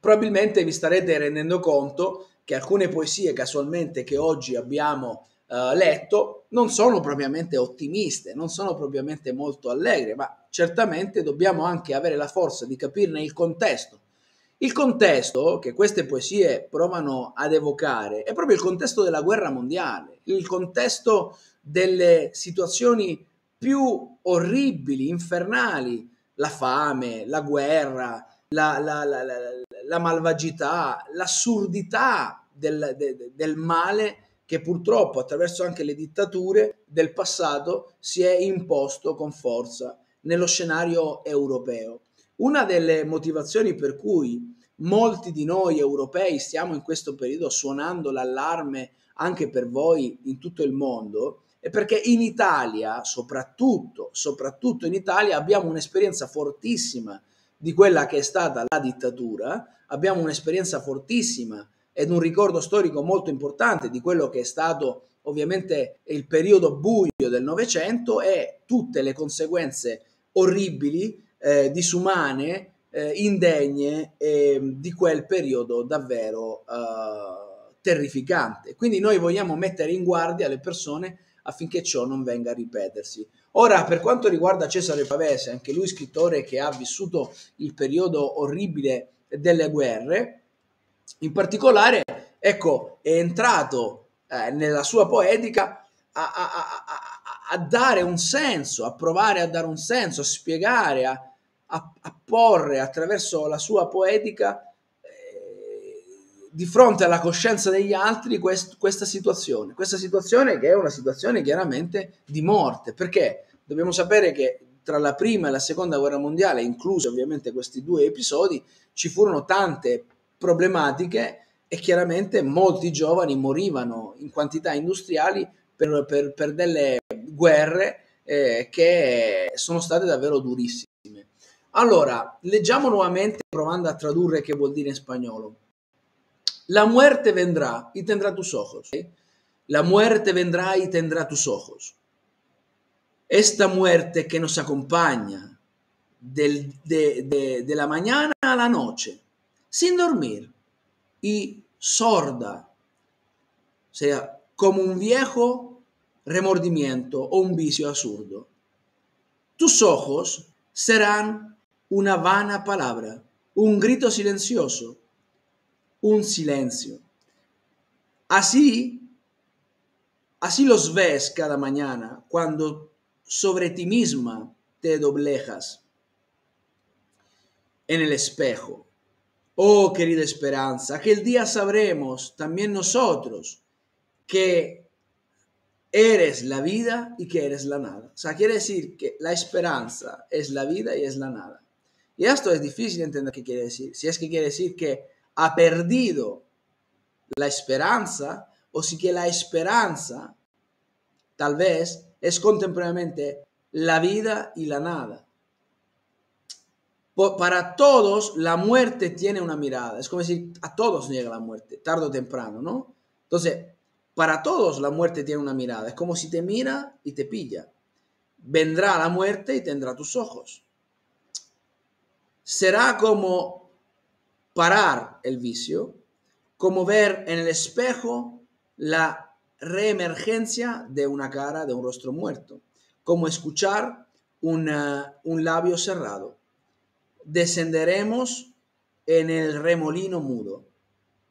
Speaker 1: probabilmente vi starete rendendo conto che alcune poesie casualmente che oggi abbiamo uh, letto non sono propriamente ottimiste, non sono propriamente molto allegre, ma certamente dobbiamo anche avere la forza di capirne il contesto. Il contesto che queste poesie provano ad evocare è proprio il contesto della guerra mondiale, il contesto delle situazioni più orribili, infernali, la fame, la guerra, la, la, la, la malvagità, l'assurdità del, de, del male che purtroppo attraverso anche le dittature del passato si è imposto con forza nello scenario europeo. Una delle motivazioni per cui molti di noi europei stiamo in questo periodo suonando l'allarme anche per voi in tutto il mondo è perché in Italia, soprattutto, soprattutto in Italia, abbiamo un'esperienza fortissima di quella che è stata la dittatura, abbiamo un'esperienza fortissima ed un ricordo storico molto importante di quello che è stato ovviamente il periodo buio del Novecento e tutte le conseguenze orribili, eh, disumane, eh, indegne eh, di quel periodo davvero eh, terrificante. Quindi noi vogliamo mettere in guardia le persone affinché ciò non venga a ripetersi. Ora, per quanto riguarda Cesare Pavese, anche lui scrittore che ha vissuto il periodo orribile delle guerre, in particolare, ecco, è entrato eh, nella sua poetica a, a, a, a, dare un senso, a provare a dare un senso, a spiegare, a, a porre attraverso la sua poetica di fronte alla coscienza degli altri quest, questa situazione, questa situazione che è una situazione chiaramente di morte, perché dobbiamo sapere che tra la prima e la seconda guerra mondiale, incluse ovviamente questi due episodi, ci furono tante problematiche e chiaramente molti giovani morivano in quantità industriali per, per, per delle guerre eh, che sono state davvero durissime. Allora, leggiamo nuovamente provando a tradurre che vuol dire in spagnolo. La muerte vendrá y tendrá tus ojos. La muerte vendrá y tendrá tus ojos. Esta muerte que nos acompaña del, de, de, de la mañana a la noche, sin dormir y sorda, o sea, como un viejo remordimiento o un vicio absurdo. Tus ojos serán una vana palabra, un grito silencioso, un silencio. Así, así los ves cada mañana cuando sobre ti misma te doblejas en el espejo. Oh, querida esperanza, aquel día sabremos también nosotros que eres la vida y que eres la nada. O sea, quiere decir que la esperanza es la vida y es la nada. Y esto es difícil de entender qué quiere decir. Si es que quiere decir que ha perdido la esperanza o si que la esperanza tal vez es contemporáneamente la vida y la nada. Para todos la muerte tiene una mirada. Es como decir, a todos llega la muerte, tarde o temprano, ¿no? Entonces, para todos la muerte tiene una mirada. Es como si te mira y te pilla. Vendrá la muerte y tendrá tus ojos. Será como parar el vicio, como ver en el espejo la reemergencia de una cara, de un rostro muerto, como escuchar una, un labio cerrado. Descenderemos en el remolino mudo.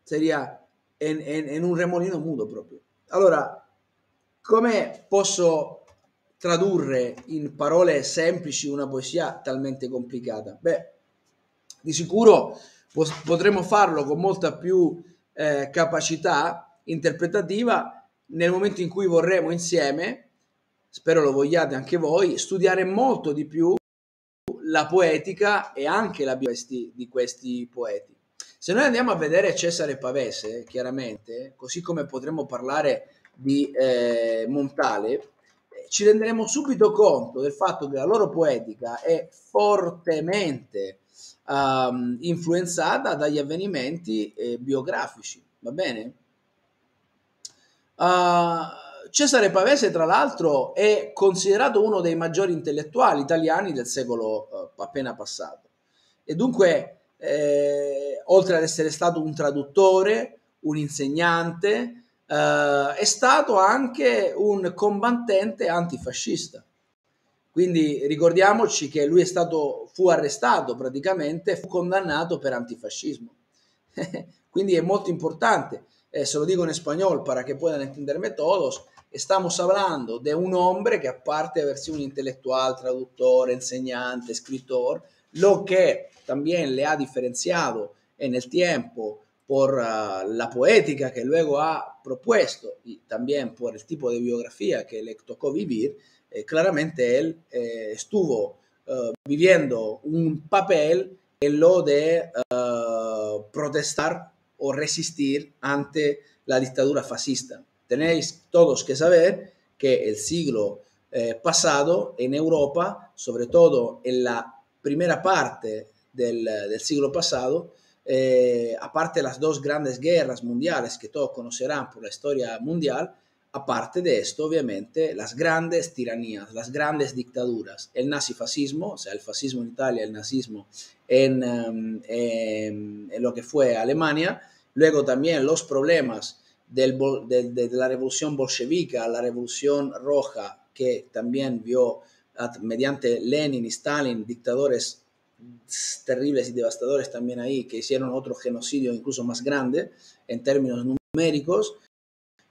Speaker 1: Sería en, un remolino mudo proprio. Allora, come posso tradurre in parole semplici una poesia talmente complicata? Beh, di sicuro potremo farlo con molta più eh, capacità interpretativa nel momento in cui vorremmo insieme, spero lo vogliate anche voi, studiare molto di più la poetica e anche la biografia di questi poeti. Se noi andiamo a vedere Cesare Pavese, chiaramente, così come potremmo parlare di eh, Montale, ci renderemo subito conto del fatto che la loro poetica è fortemente um, influenzata dagli avvenimenti eh, biografici, va bene? Uh, Cesare Pavese, tra l'altro, è considerato uno dei maggiori intellettuali italiani del secolo uh, appena passato. E dunque, eh, oltre ad essere stato un traduttore, un insegnante, eh, è stato anche un combattente antifascista. Quindi ricordiamoci che lui stato, fu arrestato praticamente, fu condannato per antifascismo. Quindi è molto importante. Eh, se lo dico in spagnol para que puedan entenderme todos, estamos hablando de un hombre que aparte de haber sido un intelectual, traductor, enseñante, escritor, lo que también le ha diferenciado en el tiempo por uh, la poética que luego ha propuesto y también por el tipo de biografía que le tocó vivir, eh, claramente él eh, estuvo uh, viviendo un papel en lo de uh, protestar o resistir ante la dictadura fascista. Tenéis todos que saber que el siglo eh, pasado en Europa, sobre todo en la primera parte del, del siglo pasado, eh, aparte las dos grandes guerras mundiales que todos conocerán por la historia mundial, aparte de esto, obviamente, las grandes tiranías, las grandes dictaduras, el nazifascismo, o sea, el fascismo en Italia, el nazismo en, en, en lo que fue Alemania, luego también los problemas de, de, la revolución bolchevica, la revolución roja, que también vio mediante Lenin y Stalin, dictadores terribles y devastadores también ahí, que hicieron otro genocidio incluso más grande en términos numéricos.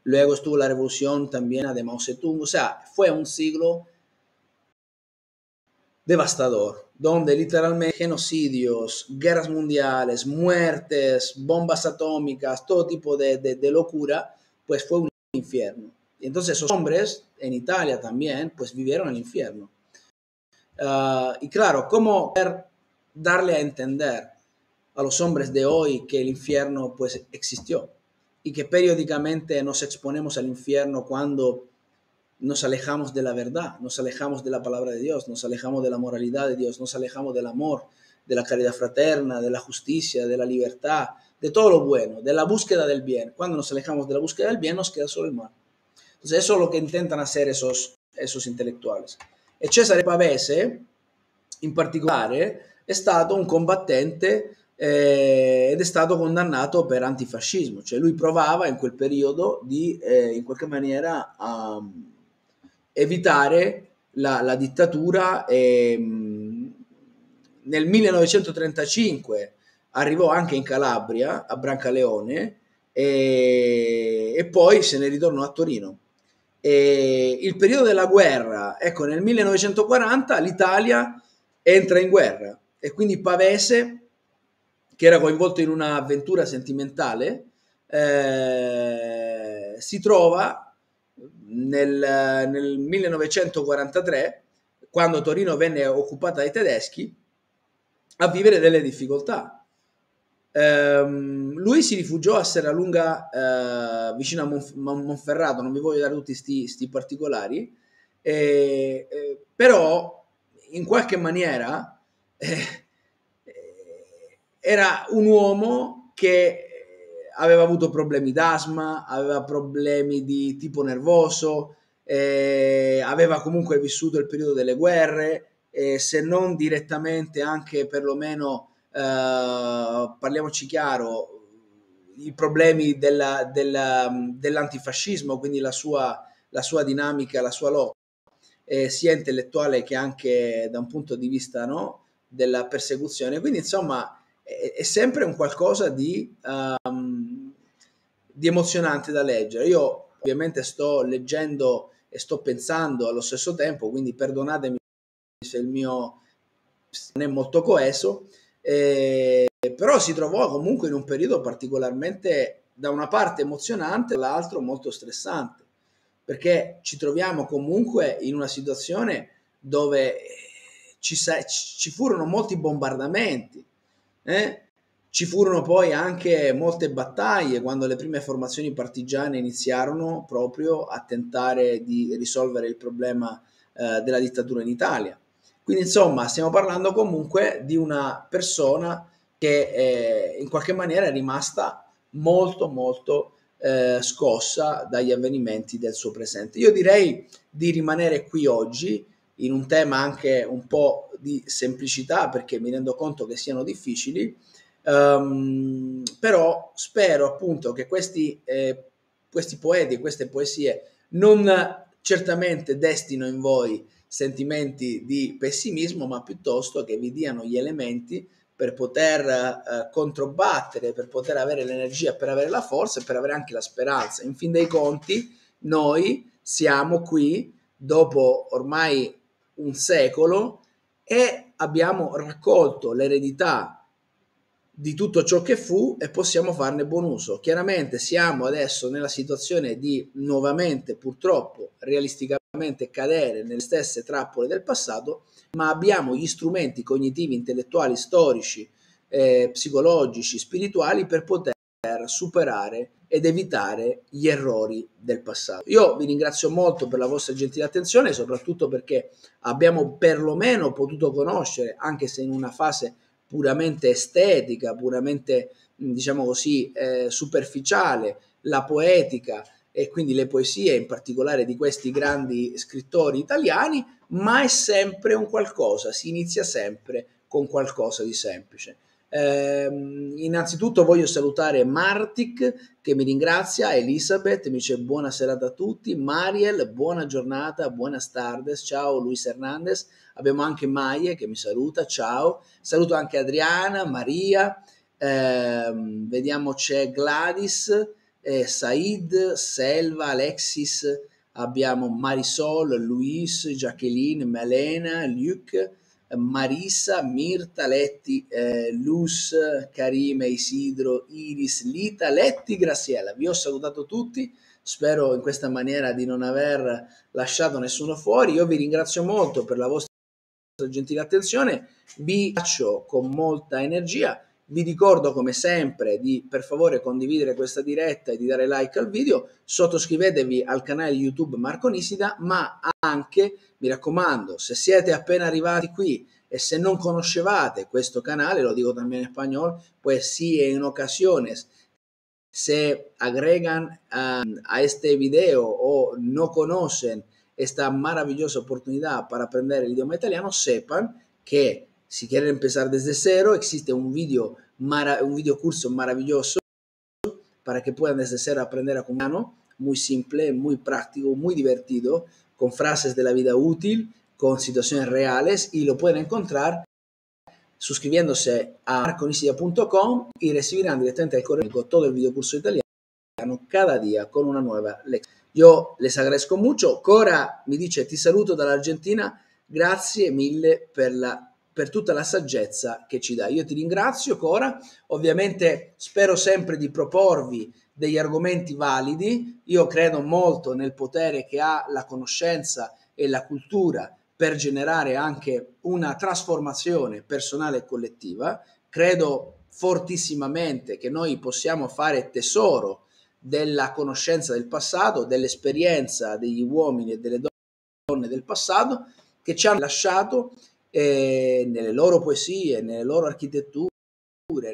Speaker 1: Luego estuvo la revolución también de Mao Zedong. O sea, fue un siglo devastador, donde literalmente genocidios, guerras mundiales, muertes, bombas atómicas, todo tipo de, de, locura, pues fue un infierno. Y entonces esos hombres en Italia también, pues vivieron el infierno. Uh, y claro, ¿cómo darle a entender a los hombres de hoy que el infierno pues existió y que periódicamente nos exponemos al infierno cuando nos alejamos de la verdad, nos alejamos de la palabra de Dios, nos alejamos de la moralidad de Dios, nos alejamos del amor, de la caridad fraterna, de la justicia, de la libertad, de todo lo bueno, de la búsqueda del bien. Cuando nos alejamos de la búsqueda del bien, nos queda solo el mal. Entonces, eso es lo que intentan hacer esos, esos intellettuali. E Cesare Pavese, in particolare, è stato un combattente eh, ed è stato condannato per antifascismo, cioè lui provava in quel periodo di eh, in qualche maniera a evitare la, la dittatura e um, nel 1935 arrivò anche in Calabria, a Brancaleone, e, e poi se ne ritornò a Torino. E il periodo della guerra, ecco, nel 1940 l'Italia entra in guerra e quindi Pavese, che era coinvolto in un'avventura sentimentale, eh, si trova nel, nel 1943, quando Torino venne occupata dai tedeschi, a vivere delle difficoltà. Ehm, lui si rifugiò a Serralunga eh, vicino a Monf- Monferrato, non vi voglio dare tutti questi particolari, eh, eh, però in qualche maniera era un uomo che aveva avuto problemi d'asma, aveva problemi di tipo nervoso, eh, aveva comunque vissuto il periodo delle guerre, se non direttamente anche perlomeno eh, parliamoci chiaro, i problemi della, della, dell'antifascismo, quindi la sua, la sua, dinamica, la sua lotta, eh, sia intellettuale che anche da un punto di vista no, della persecuzione. Quindi insomma è, è sempre un qualcosa di, um, di emozionante da leggere. Io ovviamente sto leggendo e sto pensando allo stesso tempo, quindi perdonatemi se il mio non è molto coeso, eh, però si trovò comunque in un periodo particolarmente da una parte emozionante, dall'altro molto stressante, perché ci troviamo comunque in una situazione dove ci, ci furono molti bombardamenti, eh? ci furono poi anche molte battaglie quando le prime formazioni partigiane iniziarono proprio a tentare di risolvere il problema eh, della dittatura in Italia. Quindi insomma stiamo parlando comunque di una persona che eh, in qualche maniera è rimasta molto molto eh, scossa dagli avvenimenti del suo presente. Io direi di rimanere qui oggi in un tema anche un po' di semplicità perché mi rendo conto che siano difficili, um, però spero appunto che questi, eh, questi poeti, queste poesie non certamente destino in voi sentimenti di pessimismo, ma piuttosto che vi diano gli elementi per poter eh, controbattere, per poter avere l'energia, per avere la forza e per avere anche la speranza. In fin dei conti, noi siamo qui dopo ormai un secolo e abbiamo raccolto l'eredità di tutto ciò che fu e possiamo farne buon uso. Chiaramente siamo adesso nella situazione di nuovamente, purtroppo, realisticamente cadere nelle stesse trappole del passato, ma abbiamo gli strumenti cognitivi, intellettuali, storici, eh, psicologici, spirituali per poter superare ed evitare gli errori del passato. Io vi ringrazio molto per la vostra gentile attenzione, soprattutto perché abbiamo perlomeno potuto conoscere, anche se in una fase puramente estetica, puramente diciamo così eh, superficiale, la poetica e quindi le poesie in particolare di questi grandi scrittori italiani, ma è sempre un qualcosa, si inizia sempre con qualcosa di semplice. Eh, innanzitutto voglio salutare Martic che mi ringrazia, Elisabeth mi dice buona serata a tutti, Mariel buona giornata, buona tardes, ciao Luis Hernandez, abbiamo anche Maie che mi saluta, ciao, saluto anche Adriana, Maria, eh, vediamo c'è Gladys, eh, Said, Selva, Alexis, abbiamo Marisol, Luis, Jacqueline, Melena, Luc, Marisa, Mirta, Letti, eh, Luz, Karime, Isidro, Iris, Lita, Letti, Graziella. Vi ho salutato tutti, spero in questa maniera di non aver lasciato nessuno fuori. Io vi ringrazio molto per la vostra gentile attenzione, vi faccio con molta energia Vi ricordo come sempre di per favore condividere questa diretta e di dare like al video, sottoscrivetevi al canale YouTube Marco Nisida, ma anche, mi raccomando, se siete appena arrivati qui e se non conoscevate questo canale, lo dico también in spagnolo, pues sí en ocasiones se agregan um, a este video o no conocen esta maravillosa oportunidad para aprender el idioma italiano, sepan que si quieren empezar desde cero, existe un video, un video curso maravilloso para que puedan desde cero aprender a comunicar, muy simple, muy práctico, muy divertido, con frases de la vida útil, con situaciones reales y lo pueden encontrar suscribiéndose a marconisida.com y recibirán directamente al correo todo el video curso italiano cada día con una nueva lección. Yo les agradezco mucho. Cora mi dice ti saluto dall'Argentina, grazie mille per la per tutta la saggezza che ci dà. Io ti ringrazio, Cora. Ovviamente spero sempre di proporvi degli argomenti validi. Io credo molto nel potere che ha la conoscenza e la cultura per generare anche una trasformazione personale e collettiva. Credo fortissimamente che noi possiamo fare tesoro della conoscenza del passato, dell'esperienza degli uomini e delle donne del passato che ci hanno lasciato eh, nelle loro poesie, nelle loro architetture,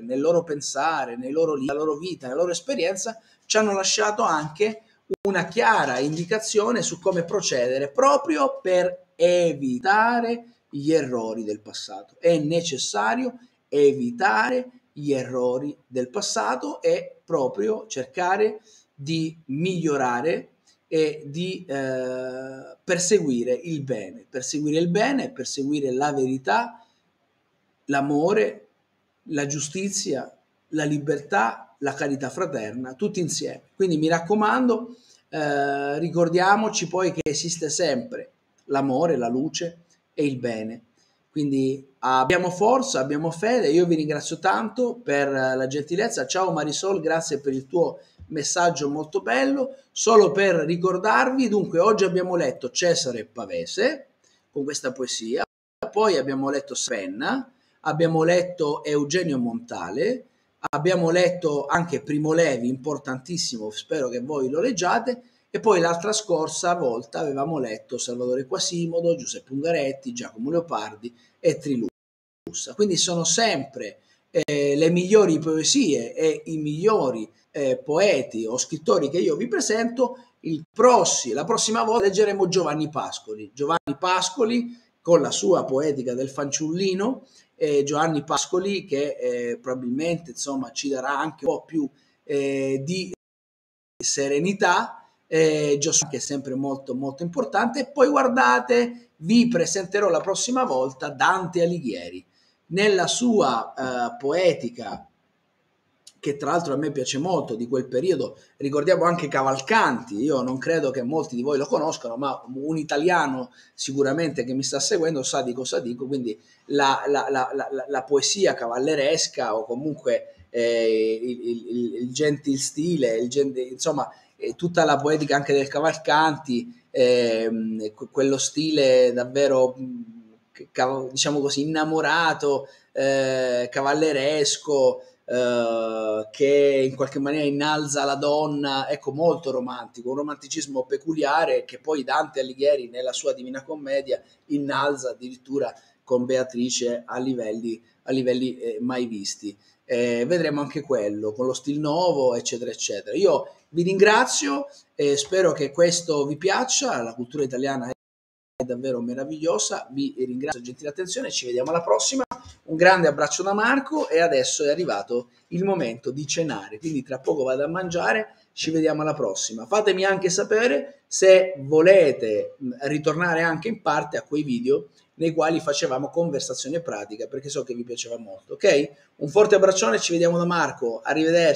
Speaker 1: nel loro pensare, nei loro, nella loro vita, nella loro esperienza, ci hanno lasciato anche una chiara indicazione su come procedere proprio per evitare gli errori del passato. È necessario evitare gli errori del passato e proprio cercare di migliorare e di eh, perseguire il bene, perseguire il bene, perseguire la verità, l'amore, la giustizia, la libertà, la carità fraterna, tutti insieme. Quindi mi raccomando, eh, ricordiamoci poi che esiste sempre l'amore, la luce e il bene. Quindi abbiamo forza, abbiamo fede. Io vi ringrazio tanto per la gentilezza. Ciao Marisol, grazie per il tuo messaggio molto bello. Solo per ricordarvi, dunque, oggi abbiamo letto Cesare Pavese con questa poesia, poi abbiamo letto Svenna, abbiamo letto Eugenio Montale, abbiamo letto anche Primo Levi, importantissimo, spero che voi lo leggiate, e poi l'altra scorsa volta avevamo letto Salvatore Quasimodo, Giuseppe Ungaretti, Giacomo Leopardi e Trilussa. Quindi sono sempre eh, le migliori poesie e i migliori eh, poeti o scrittori che io vi presento, prossimo, la prossima volta leggeremo Giovanni Pascoli. Giovanni Pascoli con la sua poetica del fanciullino, eh, Giovanni Pascoli che eh, probabilmente insomma, ci darà anche un po' più eh, di serenità, eh, che è sempre molto molto importante. E poi guardate, vi presenterò la prossima volta Dante Alighieri. Nella sua eh, poetica che tra l'altro a me piace molto di quel periodo. Ricordiamo anche Cavalcanti, io non credo che molti di voi lo conoscano, ma un italiano sicuramente che mi sta seguendo sa di cosa dico, quindi la, la, la, la poesia cavalleresca o comunque eh, il, il, il, gentil stile, il gent- insomma eh, tutta la poetica anche del Cavalcanti, eh, quello stile davvero diciamo così innamorato, eh, cavalleresco, eh, che in qualche maniera innalza la donna, ecco molto romantico, un romanticismo peculiare che poi Dante Alighieri nella sua Divina Commedia innalza addirittura con Beatrice a livelli, a livelli eh, mai visti. Eh, vedremo anche quello con lo stil nuovo, eccetera, eccetera. Io vi ringrazio e spero che questo vi piaccia. La cultura italiana è davvero meravigliosa. Vi ringrazio gentile attenzione. Ci vediamo alla prossima. Un grande abbraccio da Marco e adesso è arrivato il momento di cenare, quindi tra poco vado a mangiare, ci vediamo alla prossima. Fatemi anche sapere se volete ritornare anche in parte a quei video nei quali facevamo conversazione pratica perché so che vi piaceva molto, ok? Un forte abbraccione, ci vediamo da Marco, arrivederci.